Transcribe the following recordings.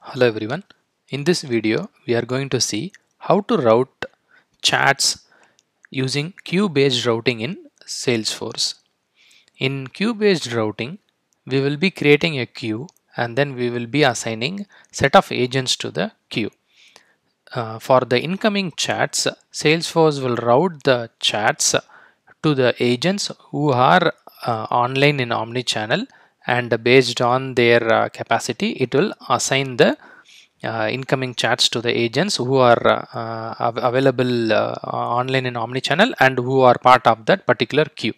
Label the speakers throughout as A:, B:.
A: Hello everyone. In this video, we are going to see how to route chats using queue-based routing in Salesforce. In queue-based routing, we will be creating a queue and then we will be assigning set of agents to the queue. Uh, for the incoming chats, Salesforce will route the chats to the agents who are uh, online in omnichannel and based on their uh, capacity it will assign the uh, incoming chats to the agents who are uh, av available uh, online in omnichannel and who are part of that particular queue.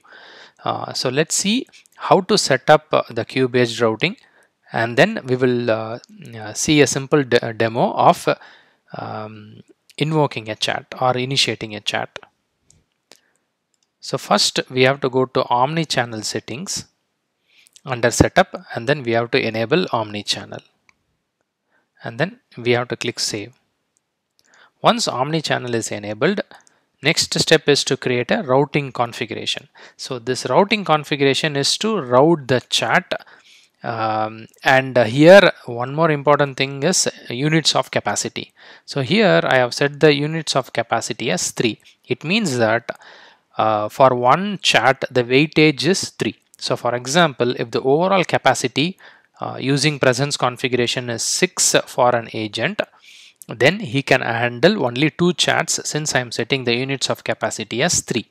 A: Uh, so let's see how to set up uh, the queue based routing. And then we will see a simple de demo of um, invoking a chat or initiating a chat. So first we have to go to omni-channel settings under setup and then we have to enable omni-channel and then we have to click save. Once omni-channel is enabled next step is to create a routing configuration. So this routing configuration is to route the chat um, and here one more important thing is units of capacity. So here I have set the units of capacity as 3. It means that uh, for one chat the weightage is 3 so for example if the overall capacity uh, using presence configuration is 6 for an agent then he can handle only two chats since I'm setting the units of capacity as 3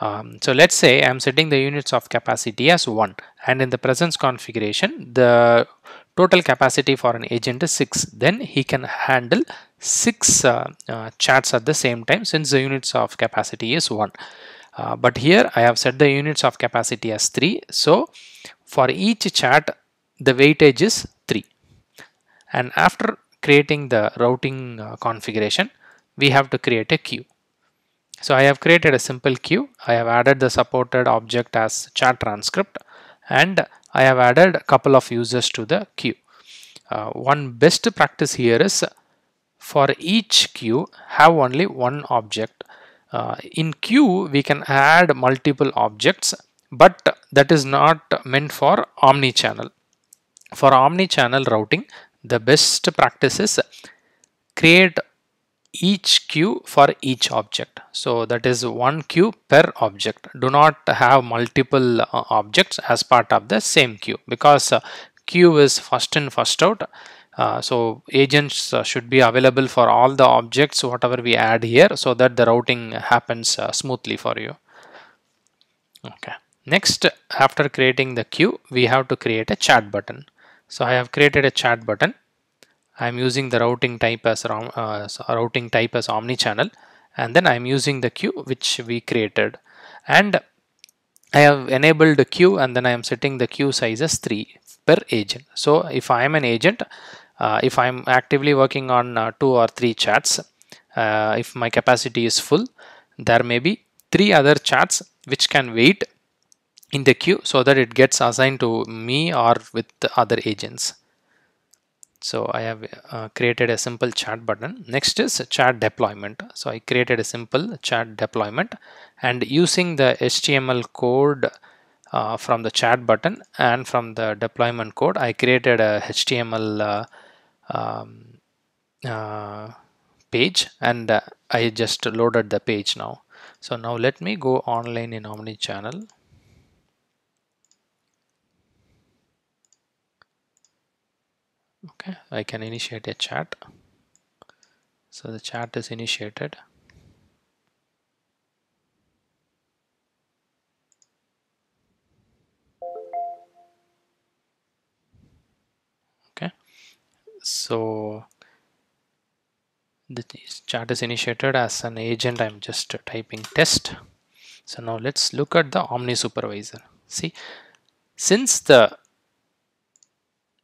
A: um, so let's say I'm setting the units of capacity as 1 and in the presence configuration the total capacity for an agent is 6 then he can handle 6 uh, uh, chats at the same time since the units of capacity is 1 uh, but here I have set the units of capacity as 3 so for each chat the weightage is 3 and after creating the routing uh, configuration we have to create a queue. So I have created a simple queue. I have added the supported object as chat transcript. And I have added a couple of users to the queue. Uh, one best practice here is for each queue have only one object uh, in queue we can add multiple objects but that is not meant for omni-channel. For omni-channel routing the best practice is create each queue for each object. So that is one queue per object. Do not have multiple uh, objects as part of the same queue because uh, queue is first in first out uh, so agents uh, should be available for all the objects whatever we add here so that the routing happens uh, smoothly for you. Okay. Next after creating the queue we have to create a chat button. So I have created a chat button. I'm using the routing type as uh, routing type as omni-channel and then I'm using the queue which we created. And I have enabled the queue and then I am setting the queue size as 3 per agent. So if I am an agent uh, if I'm actively working on uh, two or three chats uh, if my capacity is full there may be three other chats which can wait in the queue so that it gets assigned to me or with the other agents. So I have uh, created a simple chat button. Next is chat deployment. So I created a simple chat deployment and using the HTML code uh, from the chat button and from the deployment code I created a HTML uh, um, uh, page and uh, I just loaded the page now. So now let me go online in omni-channel. Okay I can initiate a chat. So the chat is initiated so the chat is initiated as an agent. I'm just typing test. So now let's look at the Omni supervisor. See since the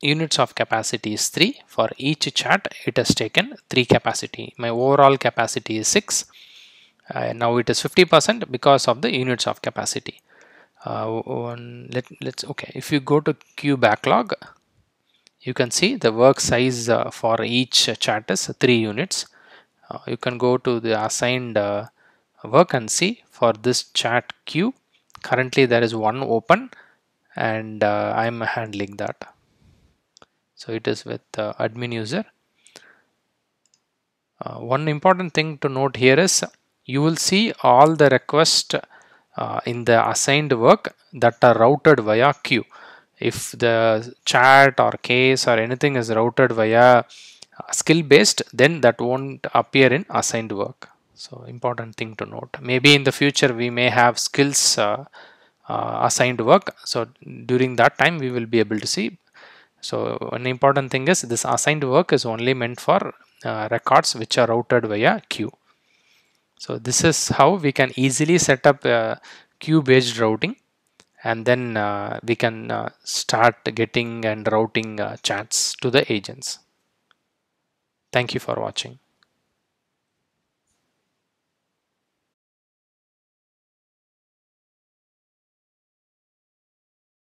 A: units of capacity is 3 for each chat it has taken 3 capacity. My overall capacity is 6 uh, now it is 50% because of the units of capacity. Uh, let, let's okay if you go to queue backlog you can see the work size uh, for each chat is 3 units. Uh, you can go to the assigned uh, work and see for this chat queue. Currently there is one open and uh, I'm handling that. So it is with uh, admin user. Uh, one important thing to note here is you will see all the requests in the assigned work that are routed via queue if the chat or case or anything is routed via skill based then that won't appear in assigned work. So important thing to note. Maybe in the future we may have skills uh, uh, assigned work. So during that time we will be able to see. So an important thing is this assigned work is only meant for uh, records which are routed via queue. So this is how we can easily set up uh, queue based routing and then uh, we can uh, start getting and routing uh, chats to the agents. Thank you for watching.